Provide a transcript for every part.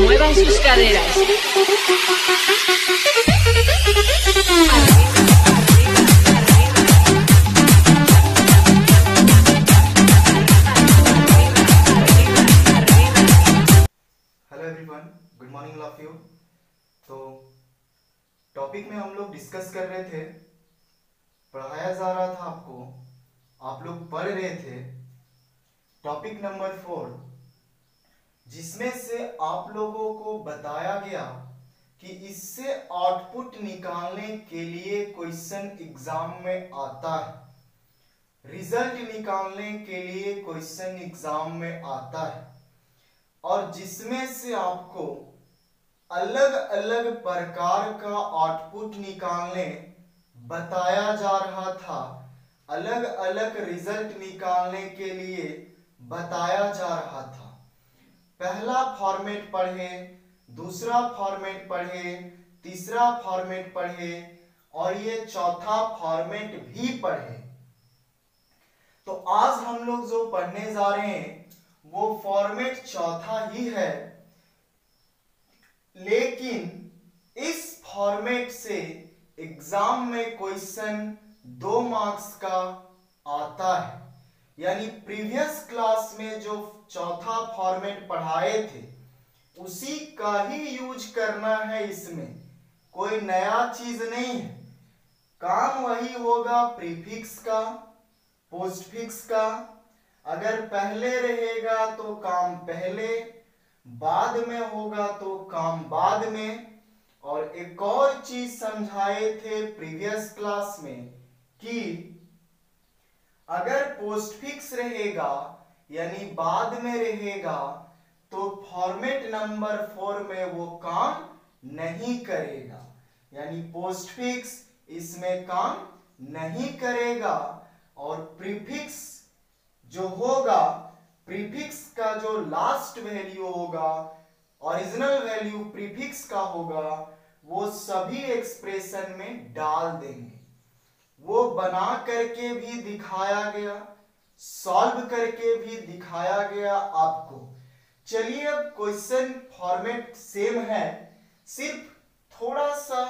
muevan sus caderas. Good morning तो topic में हम लोग डिस्कस कर रहे थे, पढ़ाया जा रहा था आपको, आप लोग पढ़ रहे थे टॉपिक नंबर फोर जिसमें से आप लोगों को बताया गया कि इससे आउटपुट निकालने के लिए क्वेश्चन एग्ज़ाम में आता है। रिज़ल्ट निकालने के लिए क्वेश्चन एग्ज़ाम में आता है। और जिसमें से आपको अलग अलग प्रकार का आउटपुट निकालने बताया जा रहा था, अलग अलग रिज़ल्ट निकालने के लिए बताया जा रहा था। पहला फॉर्मेट पढ़े, दूसरा फॉर्मेट पढ़े, तीसरा फॉर्मेट पढ़े और ये चौथा फॉर्मेट भी पढ़े। तो आज हम लोग जो पढ़ने जा रहे हैं, वो फॉर्मेट चौथा ही है। लेकिन इस फॉर्मेट से एग्ज़ाम में क्वेश्चन दो मार्क्स का आता है। यानी प्रीवियस क्लास में जो चौथा फॉर्मेट पढ़ाए थे। उसी का ही यूज़ करना है इसमें। कोई नया चीज़ नहीं है। काम वही होगा प्रीफिक्स का पोस्टफिक्स का। अगर पहले रहेगा तो काम पहले, बाद में होगा तो काम बाद में। और एक और चीज़ समझाए थे प्रीवियस क्लास में कि अगर पोस्टफिक्स रहेगा यानी बाद में रहेगा तो फॉर्मेट नंबर फोर में वो काम नहीं करेगा। यानी पोस्टफिक्स इसमें काम नहीं करेगा। और प्रीफिक्स जो होगा प्रीफिक्स का जो लास्ट वैल्यू होगा ओरिजिनल वैल्यू प्रीफिक्स का होगा, वो सभी एक्सप्रेशन में डाल देंगे। वो बना करके भी दिखाया गया। सॉल्व करके भी दिखाया गया आपको। चलिए अब क्वेश्चन फॉर्मेट सेम है। सिर्फ़ थोड़ा सा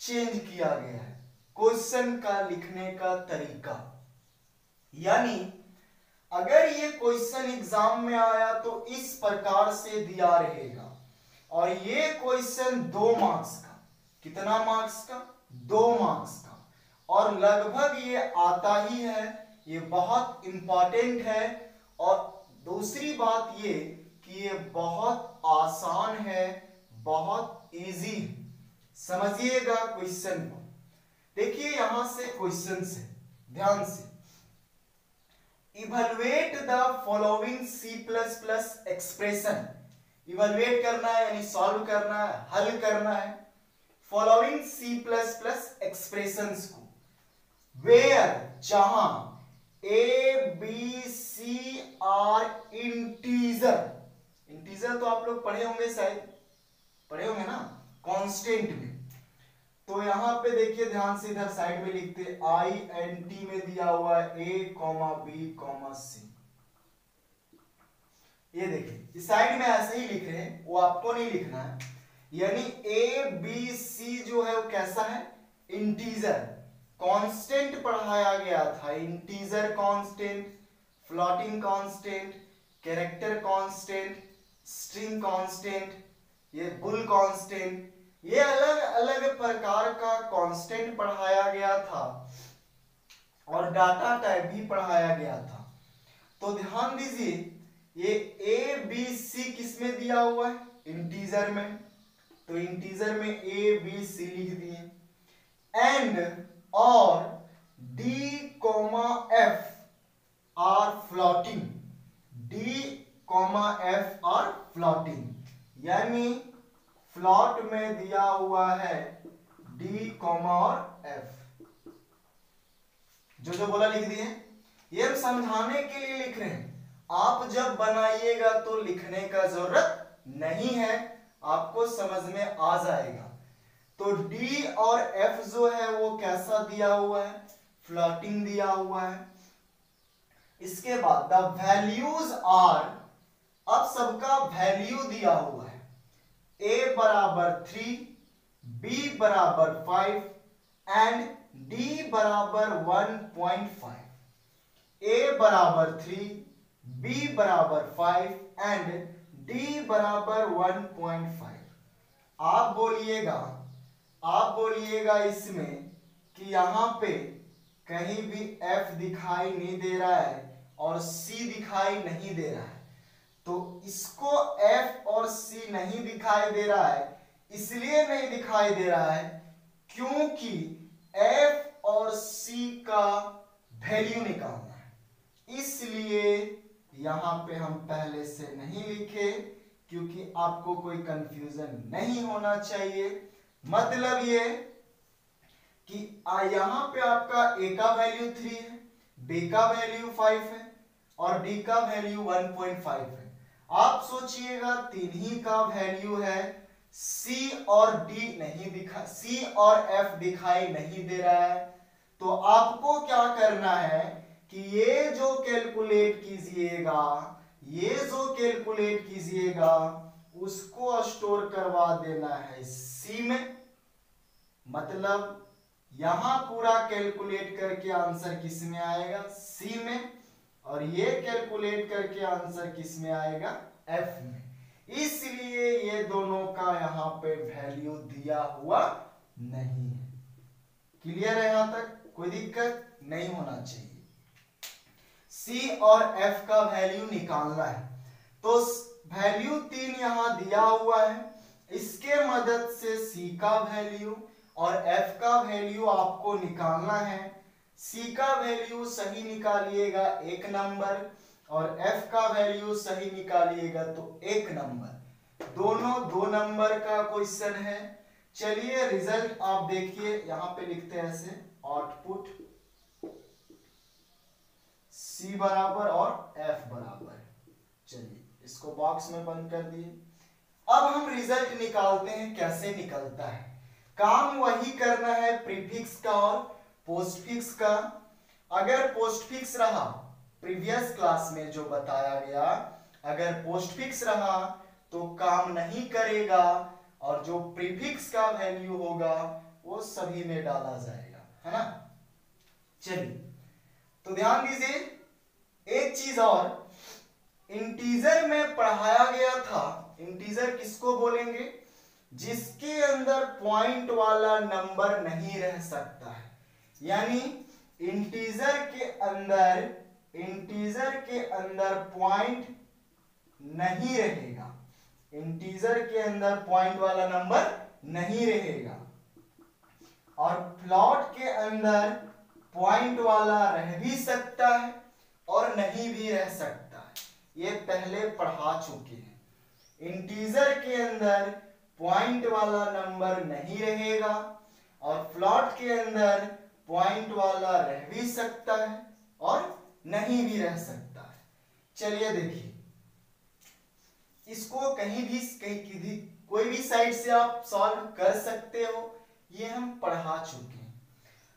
चेंज किया गया है। क्वेश्चन का लिखने का तरीका। यानी, अगर ये क्वेश्चन एग्ज़ाम में आया तो इस प्रकार से दिया रहेगा। और ये क्वेश्चन दो मार्क्स का। कितना मार्क्स का? दो मार्क्स का। और लगभग ये आता ही है ये बहुत इंपॉर्टेंट है और दूसरी बात ये कि ये बहुत आसान है, बहुत इजी समझिएगा क्वेश्चन को। देखिए यहाँ से क्वेश्चन से ध्यान से। Evaluate the following C plus plus expression evaluate करना है, यानी सॉल्व करना है, हल करना है। Following C plus plus expression को। वेयर जहाँ A B C are integer integer तो आप लोग पढ़े होंगे शायद। पढ़े होंगे ना? कांस्टेंट में। तो यहाँ पे देखिए ध्यान से इधर साइड में लिखते आई एन टी में दिया हुआ है A comma B comma C ये देखिए साइड में ऐसे ही लिख रहे हैं, वो आपको नहीं लिखना है। यानी ए बी सी जो है वो कैसा है? इंटीजर कांस्टेंट पढ़ाया गया था integer constant floating constant character constant string constant ये बुल कांस्टेंट ये अलग अलग प्रकार का कांस्टेंट पढ़ाया गया था और डाटा टाइप भी पढ़ाया गया था। तो ध्यान दीजिए, ये ए बी सी किसमें दिया हुआ है? इंटीजर में। तो इंटीजर में ए बी सी लिख दिए। एंड और D comma F R floating D comma F R floating यानी फ्लॉट में दिया हुआ है डी कॉमा और एफ़ जो जो बोला लिख दिए। ये हम समझाने के लिए लिख रहे हैं। आप जब बनाइएगा तो लिखने का ज़रूरत नहीं है। आपको समझ में आ जाएगा। तो डी और एफ़ जो है वो कैसा दिया हुआ है? फ्लोटिंग दिया हुआ है। इसके बाद द वैल्यूज़ आर अब सबका वैल्यू दिया हुआ है। ए बराबर थ्री बी बराबर फाइव एंड डी बराबर वन पॉइंट फाइव ए बराबर थ्री बी बराबर फाइव एंड डी बराबर वन पॉइंट फाइव आप बोलिएगा आप बोलिएगा इसमें कि यहाँ पे कहीं भी एफ़ दिखाई नहीं दे रहा है और सी दिखाई नहीं दे रहा है। तो इसको एफ़ और सी नहीं दिखाई दे रहा है, इसलिए नहीं दिखाई दे रहा है क्योंकि एफ़ और सी का वैल्यू निकालना है। इसलिए यहाँ पे हम पहले से नहीं लिखे, क्योंकि आपको कोई कंफ्यूजन नहीं होना चाहिए। मतलब ये कि यहाँ पे आपका ए का वैल्यू थ्री है बी का वैल्यू फाइव है और डी का वैल्यू 1.5 है। आप सोचिएगा, तीन ही का वैल्यू है सी और डी नहीं दिखा सी और एफ़ दिखाई नहीं दे रहा है। तो आपको क्या करना है कि ये जो कैलकुलेट कीजिएगा, ये जो कैलकुलेट कीजिएगा, उसको स्टोर करवा देना है सी में? मतलब यहाँ पूरा कैलकुलेट करके आंसर किसमें आएगा? सी में। और ये कैलकुलेट करके आंसर किसमें आएगा? एफ़ में। इसलिए ये दोनों का यहाँ पे वैल्यू दिया हुआ नहीं है। क्लियर है यहाँ तक? कोई दिक्कत नहीं होना चाहिए। सी और एफ़ का वैल्यू निकालना है। तो वैल्यू तीन यहाँ दिया हुआ है। इसके मदद से सी का वैल्यू और एफ़ का वैल्यू आपको निकालना है। सी का वैल्यू सही निकालिएगा एक नंबर और एफ़ का वैल्यू सही निकालिएगा तो एक नंबर दोनों दो नंबर का क्वेश्चन है। चलिए रिज़ल्ट आप देखिए, यहाँ पे लिखते हैं ऐसे आउटपुट सी बराबर और एफ़ बराबर। चलिए, इसको बॉक्स में बंद कर दिए। अब हम रिज़ल्ट निकालते हैं, कैसे निकलता है। काम वही करना है प्रीफिक्स का और पोस्टफिक्स का। अगर पोस्टफिक्स रहा प्रीवियस क्लास में जो बताया गया, अगर पोस्टफिक्स रहा तो काम नहीं करेगा और जो प्रीफिक्स का वैल्यू होगा, वो सभी में डाला जाएगा, है ना? चलिए तो ध्यान दीजिए, एक चीज़ और इंटीजर में पढ़ाया गया था इंटीजर किसको बोलेंगे? जिसके अंदर पॉइंट वाला नंबर नहीं रह सकता है। यानी इंटीजर के अंदर, इंटीजर के अंदर पॉइंट नहीं रहेगा। इंटीजर के अंदर पॉइंट वाला नंबर नहीं रहेगा। और प्लॉट के अंदर पॉइंट वाला रह भी सकता है और नहीं भी रह सकता है। ये पहले पढ़ा चुके हैं। इंटीजर के अंदर पॉइंट वाला नंबर नहीं रहेगा और फ्लॉट के अंदर पॉइंट वाला रह भी सकता है और नहीं भी रह सकता है। चलिए देखिए। इसको कहीं भी, कहीं की कोई भी साइड से आप सॉल्व कर सकते हो। ये हम पढ़ा चुके हैं।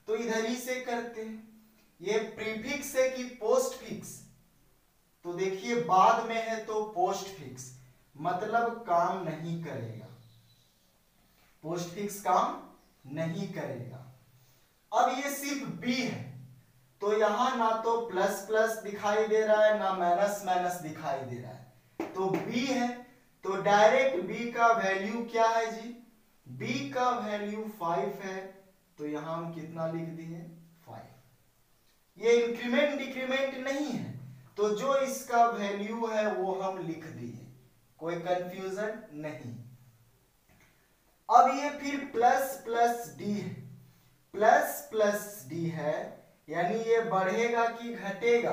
तो इधर ही से करते हैं। ये प्रीफिक्स है कि पोस्ट फिक्स तो देखिए, बाद में है तो पोस्ट फिक्स मतलब काम नहीं करेगा। पोस्ट फिक्स काम नहीं करेगा। अब ये सिर्फ़ बी है। तो यहाँ ना तो प्लस प्लस दिखाई दे रहा है, ना माइनस माइनस दिखाई दे रहा है। तो बी है। तो डायरेक्ट बी का वैल्यू क्या है जी? बी का वैल्यू फाइव है। तो यहाँ हम कितना लिख दिए? फाइव ये इंक्रीमेंट डिक्रीमेंट नहीं है। तो जो इसका वैल्यू है, वो हम लिख दिए। कोई कंफ्यूजन नहीं। अब ये फिर plus plus D plus plus D है, यानी ये बढ़ेगा कि घटेगा?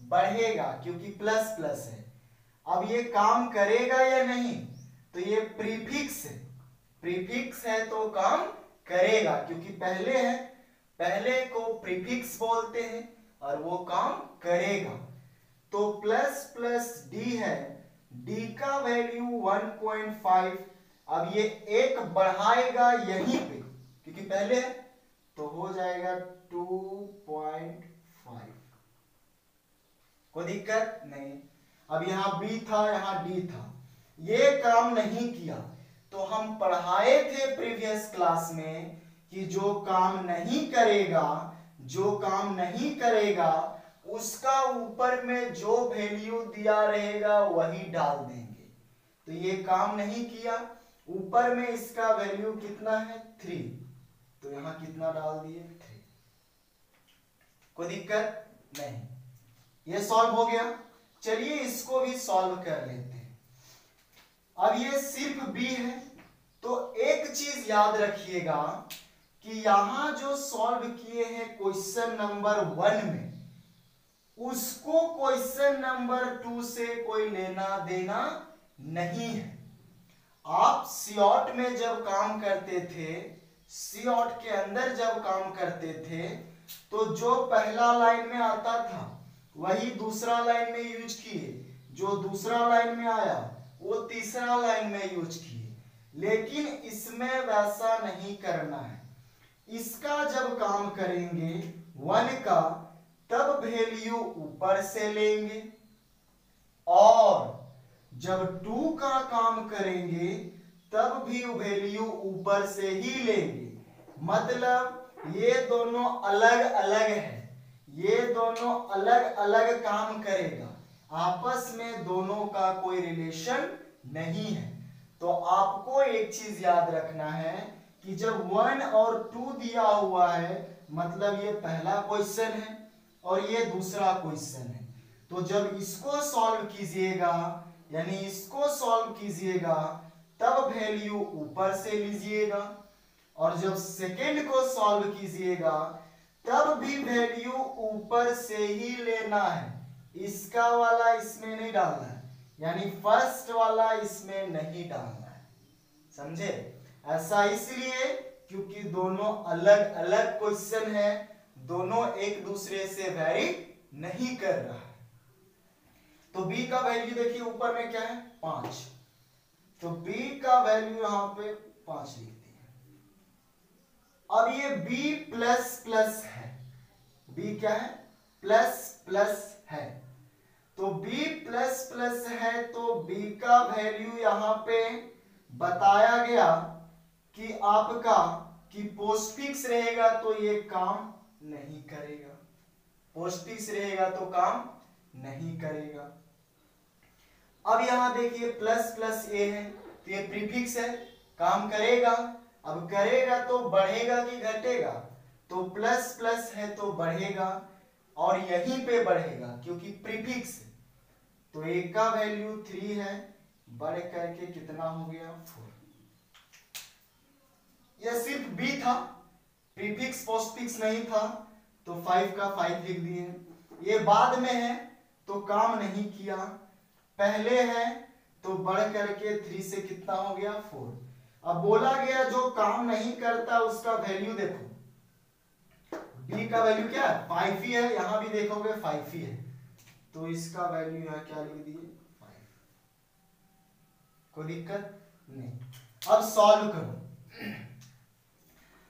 बढ़ेगा, क्योंकि प्लस प्लस है। अब ये काम करेगा या नहीं? तो ये प्रीफिक्स है। प्रीफिक्स है तो काम करेगा, क्योंकि पहले है, पहले को प्रीफिक्स बोलते हैं और वो काम करेगा। तो प्लस प्लस डी है डी का वैल्यू 1.5 अब ये एक बढ़ाएगा यहीं पे, क्योंकि पहले तो हो जाएगा 2.5 कोई दिक्कत नहीं। अब यहाँ बी था, यहाँ डी था। ये काम नहीं किया। तो हम पढ़ाए थे प्रीवियस क्लास में कि जो काम नहीं करेगा, जो काम नहीं करेगा उसका ऊपर में जो वैल्यू दिया रहेगा वही डाल देंगे। तो ये काम नहीं किया। ऊपर में इसका वैल्यू कितना है? थ्री। तो यहाँ कितना डाल दिए? थ्री। कोई दिक्कत? नहीं। ये सॉल्व हो गया। चलिए इसको भी सॉल्व कर लेते हैं। अब ये सिर्फ़ बी है। तो एक चीज़ याद रखिएगा कि यहाँ जो सॉल्व किए हैं क्वेश्चन नंबर वन में उसको क्वेश्चन नंबर टू से कोई लेना देना नहीं है। आप सीऑट में जब काम करते थे सीऑट के अंदर जब काम करते थे तो जो पहला लाइन में आता था, वही दूसरा लाइन में यूज़ किए। जो दूसरा लाइन में आया, वो तीसरा लाइन में यूज़ किए। लेकिन इसमें वैसा नहीं करना है। इसका जब काम करेंगे वन का तब वैल्यू ऊपर से लेंगे। और जब टू का काम करेंगे, तब भी वैल्यू ऊपर से ही लेंगे। मतलब ये दोनों अलग अलग है। ये दोनों अलग अलग काम करेगा। आपस में दोनों का कोई रिलेशन नहीं है। तो आपको एक चीज़ याद रखना है कि जब वन और टू दिया हुआ है मतलब ये पहला क्वेश्चन है। और ये दूसरा क्वेश्चन है। तो जब इसको सॉल्व कीजिएगा, यानी इसको सॉल्व कीजिएगा, तब वैल्यू ऊपर से लीजिएगा और जब सेकेंड को सॉल्व कीजिएगा, तब भी वैल्यू ऊपर से ही लेना है। इसका वाला इसमें नहीं डालना है, यानी फ़र्स्ट वाला इसमें नहीं डालना है। समझे? ऐसा इसलिए क्योंकि दोनों अलग अलग क्वेश्चन है। दोनों एक दूसरे से वेरी नहीं कर रहा है। तो b का वैल्यू देखिए, ऊपर में क्या है? पाँच। तो b का वैल्यू यहाँ पे पाँच लिख दिए अब ये b प्लस प्लस है। B क्या है? प्लस प्लस है। तो b प्लस प्लस है तो b का वैल्यू यहाँ पे बताया गया कि आपका कि पोस्टफिक्स रहेगा तो ये काम नहीं करेगा। पोस्टफिक्स रहेगा तो काम नहीं करेगा। अब यहाँ देखिए प्लस प्लस ए है तो ये प्रीफिक्स है, काम करेगा, अब करेगा तो बढ़ेगा कि घटेगा? तो प्लस प्लस है तो बढ़ेगा, और यहीं पे बढ़ेगा, क्योंकि प्रीफिक्स तो ए का वैल्यू थ्री है, बढ़ करके कितना हो गया? फोर यह सिर्फ़ बी था। प्रीफिक्स पोस्टफिक्स नहीं था तो फाइव का फाइव लिख दिए। ये बाद में है तो काम नहीं किया। पहले है तो बढ़ करके थ्री से कितना हो गया? फोर अब बोला गया, जो काम नहीं करता, उसका वैल्यू देखो। बी का वैल्यू क्या है? फाइव ही है, यहाँ भी देखोगे फाइव ही है। तो इसका वैल्यू यहाँ क्या लिख दिए? फाइव कोई दिक्कत? नहीं। अब सॉल्व करो।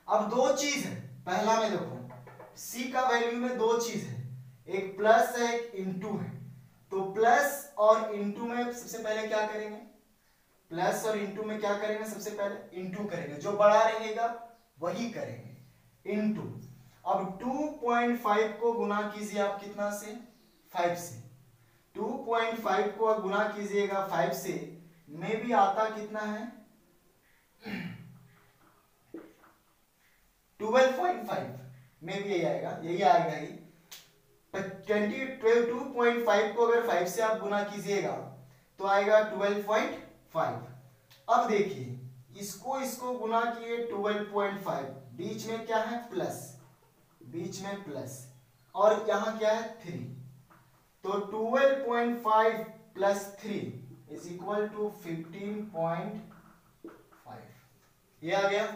अब दो चीज़ है। पहला में देखो सी का वैल्यू में दो चीज़ है। एक प्लस है, एक इंटू है। तो प्लस और इंटू में सबसे पहले क्या करेंगे? प्लस और इंटू में क्या करेंगे सबसे पहले? इंटू करेंगे। जो बड़ा रहेगा, वही करेंगे। इंटू अब 2.5 को गुना कीजिए आप कितना से? 5 से। 2.5 को गुना कीजिएगा 5 से। में भी आता कितना है? 12.5 में भी यही आएगा यही आएगा ही। Twenty twelve two point five को अगर फाइव से आप गुना कीजिएगा तो आएगा ट्वेल्व पॉइंट फाइव। अब देखिए, इसको इसको गुना किए ट्वेल्व पॉइंट फाइव, बीच में क्या है? प्लस। बीच में प्लस। और यहाँ क्या है? थ्री। तो twelve point five plus three is equal to fifteen point five. ये आ गया।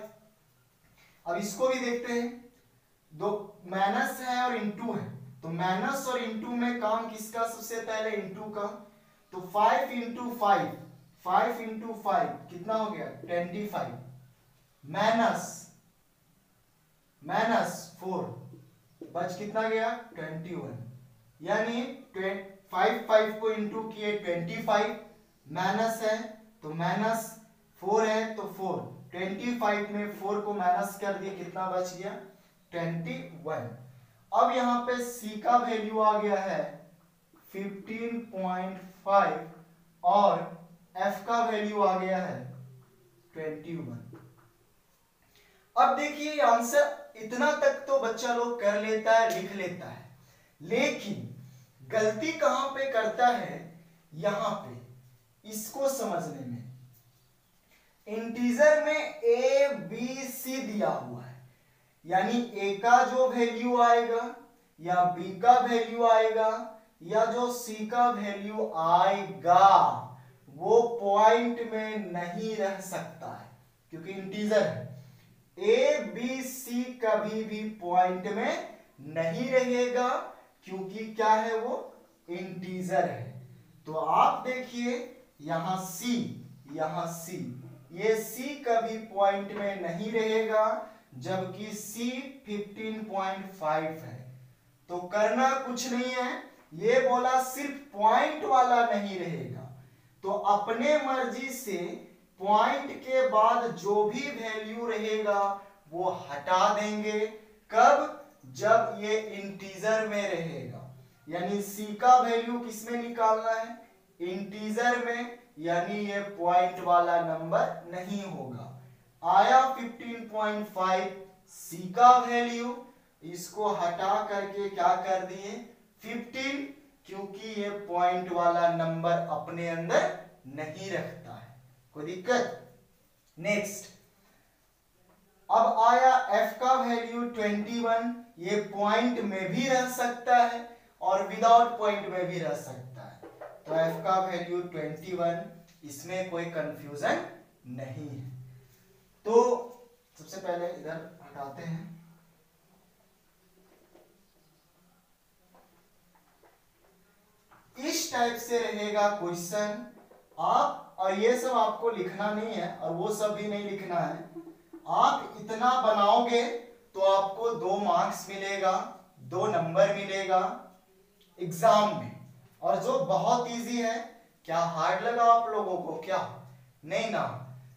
अब इसको भी देखते हैं। दो माइनस है और इंटू है। तो माइनस और इंटू में काम किसका सबसे पहले? इंटू का। तो five into five five into five कितना हो गया? Twenty five minus minus four बच कितना गया? ट्वेंटी वन यानी फाइव फाइव को इंटू किए ट्वेंटी फाइव माइनस है तो माइनस फोर है तो फोर ट्वेंटी फाइव में फोर को माइनस कर दिए कितना बच गया? Twenty one. अब यहाँ पे सी का वैल्यू आ गया है फिफ्टीन पॉइंट फाइव और एफ़ का वैल्यू आ गया है ट्वेंटी वन अब देखिए आंसर इतना तक तो बच्चा लोग कर लेता है, लिख लेता है। लेकिन गलती कहाँ पे करता है? यहाँ पे, इसको समझने में। इंटीजर में ए बी सी दिया हुआ है। यानी ए का जो वैल्यू आएगा, या बी का वैल्यू आएगा, या जो सी का वैल्यू आएगा, वो पॉइंट में नहीं रह सकता है, क्योंकि इंटीजर है। ए बी सी कभी भी पॉइंट में नहीं रहेगा, क्योंकि क्या है वो? इंटीजर है। तो आप देखिए, यहाँ सी यहाँ सी ये सी कभी पॉइंट में नहीं रहेगा, जबकि सी 15.5 है। तो करना कुछ नहीं है, ये बोला सिर्फ़ पॉइंट वाला नहीं रहेगा। तो अपने मर्ज़ी से पॉइंट के बाद जो भी वैल्यू रहेगा, वो हटा देंगे। कब? जब ये इंटीजर में रहेगा। यानी सी का वैल्यू किसमें निकालना है? इंटीजर में। यानी ये पॉइंट वाला नंबर नहीं होगा। आया 15.5 सी का वैल्यू इसको हटा करके क्या कर दिए? 15 क्योंकि ये पॉइंट वाला नंबर अपने अंदर नहीं रखता है। कोई दिक्कत? नेक्स्ट अब आया f का वैल्यू 21 ये पॉइंट में भी रह सकता है और विदाउट पॉइंट में भी रह सकता है। तो f का वैल्यू 21 इसमें कोई कंफ्यूजन नहीं है। तो सबसे पहले इधर हटाते हैं। इस टाइप से रहेगा क्वेश्चन आप, और ये सब आपको लिखना नहीं है, और वो सब भी नहीं लिखना है। आप इतना बनाओगे तो आपको दो मार्क्स मिलेगा, दो नंबर मिलेगा एग्ज़ाम में। और जो बहुत इजी है, क्या हार्ड लगा आप लोगों को? क्या? नहीं ना।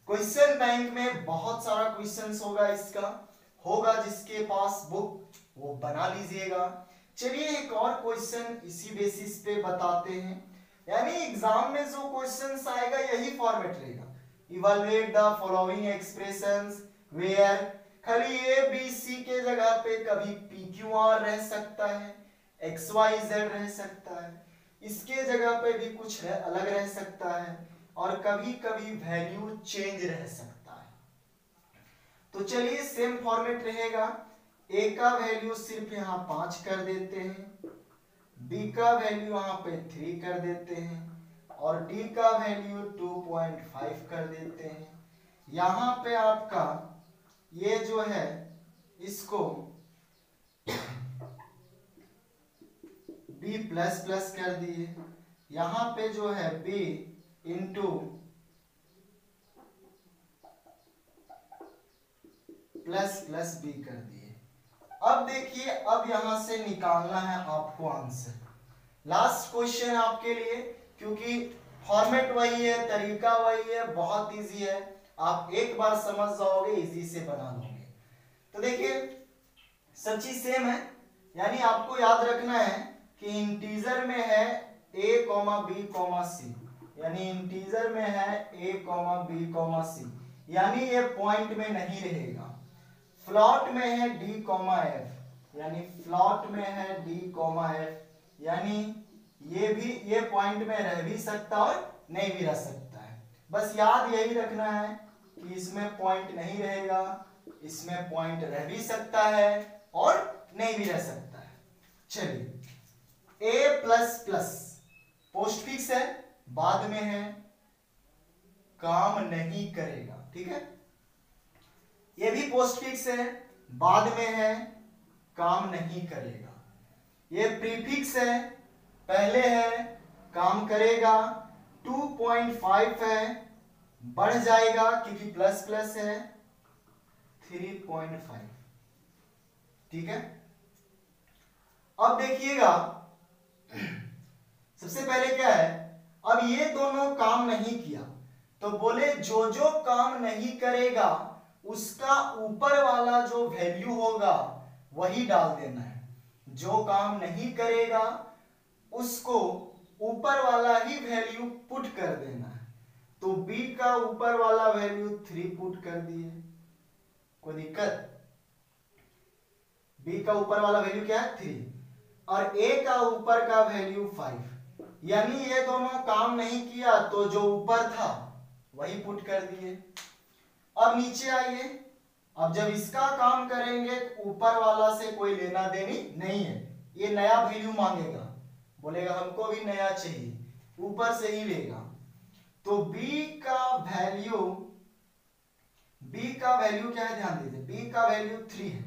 क्वेश्चन बैंक में बहुत सारा क्वेश्चंस होगा इसका। होगा जिसके पास बुक वो बना लीजिएगा। चलिए एक और क्वेश्चन इसी बेसिस पे बताते हैं। यानी एग्ज़ाम में जो क्वेश्चन आएगा, यही फॉर्मेट रहेगा। Evaluate the following expressions where खाली ए बी सी के जगह पे कभी पी क्यू आर रह सकता है एक्स वाई जेड रह सकता है। इसके जगह पे भी कुछ रह, अलग रह सकता है और कभी कभी वैल्यू चेंज रह सकता है। तो चलिए सेम फॉर्मेट रहेगा। ए का वैल्यू सिर्फ़ यहाँ पाँच कर देते हैं। बी का वैल्यू यहाँ पे थ्री कर देते हैं और डी का वैल्यू टू पॉइंट फाइव कर देते हैं। यहाँ पे आपका ये जो है इसको b प्लस प्लस कर दिए। यहाँ पे जो है b into plus plus B कर दिए। अब देखिए, अब यहाँ से निकालना है आपको आंसर लास्ट क्वेश्चन आपके लिए, क्योंकि फॉर्मेट वही है, तरीका वही है, बहुत इजी है। आप एक बार समझ जाओगे इजी से बना लोगे। तो देखिए, सब चीज़ सेम है। यानी आपको याद रखना है कि इंटीजर में है a comma B comma C यानी इंटीजर में है a comma B comma C यानी ये पॉइंट में नहीं रहेगा। फ्लॉट में है d कॉमा एफ़ यानी फ्लॉट में है d कॉमा एफ़ यानी ये भी, ये पॉइंट में रह भी सकता और नहीं भी रह सकता है। बस याद यही रखना है कि इसमें पॉइंट नहीं रहेगा, इसमें पॉइंट रह भी सकता है और नहीं भी रह सकता है। चलिए। A plus plus postfix है, बाद में है, काम नहीं करेगा, ठीक है? ये भी पोस्ट फिक्स है, बाद में है, काम नहीं करेगा. ये प्रीफिक्स है, पहले है, काम करेगा 2.5 है, बढ़ जाएगा क्योंकि प्लस प्लस है 3.5 ठीक है? अब देखिएगा सबसे पहले क्या है? अब ये दोनों काम नहीं किया। तो बोले जो जो काम नहीं करेगा, उसका ऊपर वाला जो वैल्यू होगा, वही डाल देना है। जो काम नहीं करेगा, उसको ऊपर वाला ही वैल्यू पुट कर देना है। तो बी का ऊपर वाला वैल्यू थ्री पुट कर दिए। कोई दिक्कत? बी का ऊपर वाला वैल्यू क्या है? थ्री और ए का ऊपर का वैल्यू फाइव यानी ये दोनों काम नहीं किया तो जो ऊपर था, वही पुट कर दिए। अब नीचे आइए। अब जब इसका काम करेंगे, ऊपर वाला से कोई लेना देनी नहीं है। ये नया वैल्यू मांगेगा। बोलेगा, हमको भी नया चाहिए। ऊपर से ही लेगा। तो b का वैल्यू b का वैल्यू क्या है? ध्यान दीजिए। B का वैल्यू थ्री है।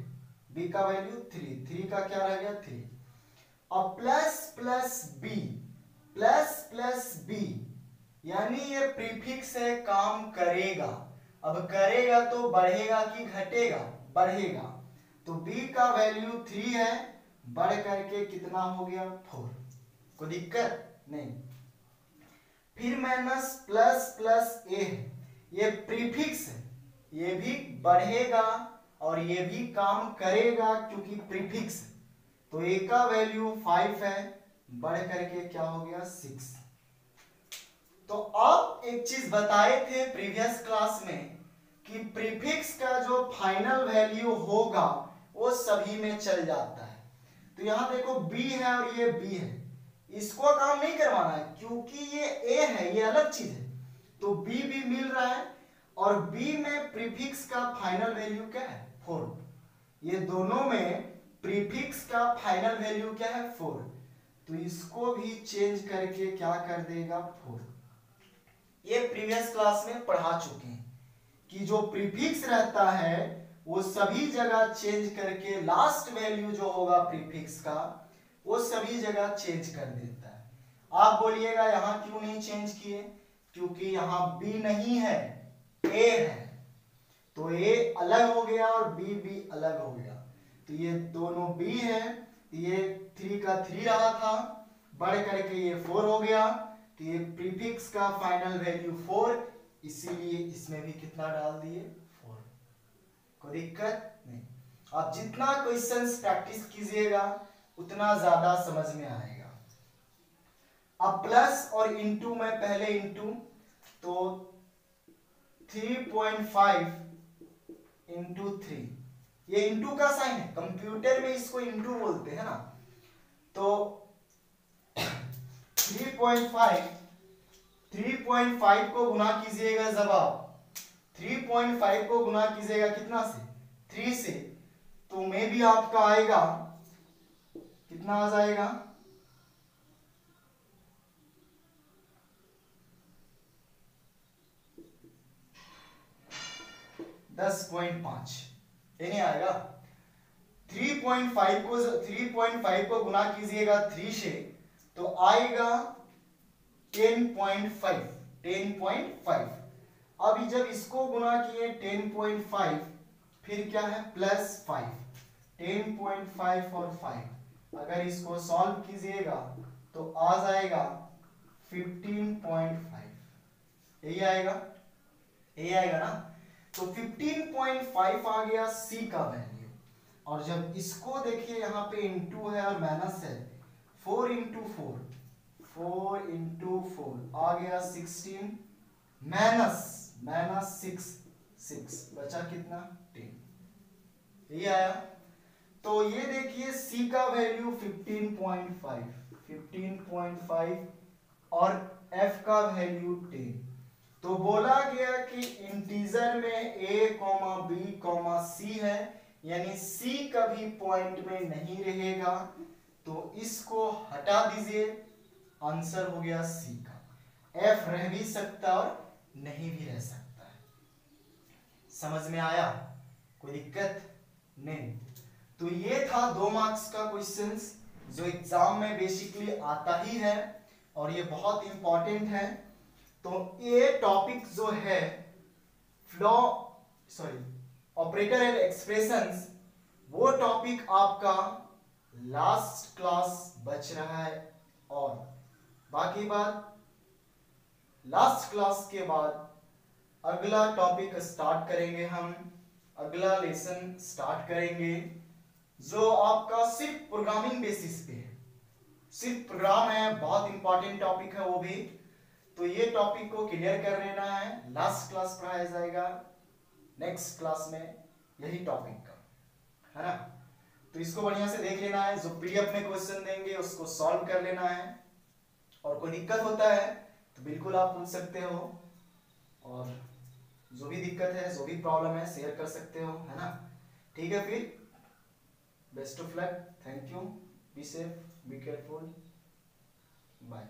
B का वैल्यू थ्री थ्री का क्या रह गया? थ्री और plus plus B plus plus B यानी ये प्रीफिक्स है, काम करेगा। अब करेगा तो बढ़ेगा कि घटेगा? बढ़ेगा। तो b का वैल्यू थ्री है, बढ़ करके कितना हो गया? फोर कोई दिक्कत? नहीं। फिर माइनस प्लस प्लस ए है। ये प्रीफिक्स है। ये भी बढ़ेगा और ये भी काम करेगा क्योंकि प्रीफिक्स है। तो ए का वैल्यू फाइव है बढ़ करके क्या हो गया? सिक्स तो अब एक चीज़ बताए थे प्रीवियस क्लास में कि प्रीफिक्स का जो फाइनल वैल्यू होगा, वो सभी में चल जाता है। तो यहाँ देखो, b है और ये b है। इसको काम नहीं करवाना है, क्योंकि ये a है, ये अलग चीज़ है। तो b भी मिल रहा है और b में प्रीफिक्स का फाइनल वैल्यू क्या है? फोर ये दोनों में प्रीफिक्स का फाइनल वैल्यू क्या है? फोर। तो इसको भी चेंज करके क्या कर देगा? फोर। ये प्रीवियस क्लास में पढ़ा चुके हैं कि जो प्रीफिक्स रहता है, वो सभी जगह चेंज करके लास्ट वैल्यू जो होगा प्रीफिक्स का, वो सभी जगह चेंज कर देता है। आप बोलिएगा, यहाँ क्यों नहीं चेंज किए? क्योंकि यहाँ बी नहीं है, ए है। तो ए अलग हो गया और बी भी अलग हो गया। तो ये दोनों बी है ये थ्री का थ्री रहा था, बढ़ करके ये फोर हो गया तो ये प्रीफिक्स का फाइनल वैल्यू फोर इसीलिए इसमें भी कितना डाल दिए? फोर कोई दिक्कत नहीं। आप जितना क्वेश्चंस प्रैक्टिस कीजिएगा, उतना ज़्यादा समझ में आएगा। अब प्लस और इंटू में पहले इंटू तो 3.5 इंटू थ्री ये इंटू का साइन है। कंप्यूटर में इसको इंटू बोलते हैं ना। तो 3.5 3.5 को गुना कीजिएगा आप 3.5 को गुना कीजिएगा कितना से? 3 से। तो मे भी आपका आएगा। कितना आ जाएगा? दस पॉइंट पाँच। ये नहीं आएगा। 3.5 को 3.5 को गुना कीजिएगा 3 से तो आएगा 10.5 10.5 अभी जब इसको गुना किए 10.5 फिर क्या है? प्लस 5 10.5 और 5 अगर इसको सॉल्व कीजिएगा तो आ जाएगा 15.5 यही आएगा यही आएगा ना? तो 15.5 आ गया सी का वैल्यू और जब इसको देखिए यहाँ पे इंटू है और माइनस है four into four four into four आ गया sixteen minus minus six six बचा कितना? टेन ये आया। तो ये देखिए सी का वैल्यू 15.5 15.5 और एफ़ का वैल्यू 10 तो बोला गया कि इंटीजर में a, comma B comma C है, यानी सी कभी पॉइंट में नहीं रहेगा तो इसको हटा दीजिए, आंसर हो गया सी का। एफ़ रह भी सकता और नहीं भी रह सकता। है समझ में आया? कोई दिक्कत नहीं। तो ये था दो मार्क्स का क्वेश्चंस जो एग्ज़ाम में बेसिकली आता ही है, और ये बहुत इंपॉर्टेंट है। तो ये टॉपिक जो है flow sorry operator and expressions वो टॉपिक आपका लास्ट क्लास बच रहा है। और बाकी बात लास्ट क्लास के बाद अगला टॉपिक स्टार्ट करेंगे हम, अगला लेसन स्टार्ट करेंगे, जो आपका सिर्फ़ प्रोग्रामिंग बेसिस पे है। सिर्फ़ प्रोग्राम है, बहुत इंपॉर्टेंट टॉपिक है वो भी। तो ये टॉपिक को क्लियर कर लेना है। लास्ट क्लास पढ़ाया जाएगा। नेक्स्ट क्लास में यही टॉपिक का। है ना? तो इसको बढ़िया से देख लेना है। जो पीडीएफ में क्वेश्चन देंगे, उसको सॉल्व कर लेना है। और कोई दिक्कत होता है तो बिल्कुल आप पूछ सकते हो। और जो भी दिक्कत है, जो भी प्रॉब्लम है शेयर कर सकते हो। है ना? ठीक है फिर? Best of luck thank you be safe be careful bye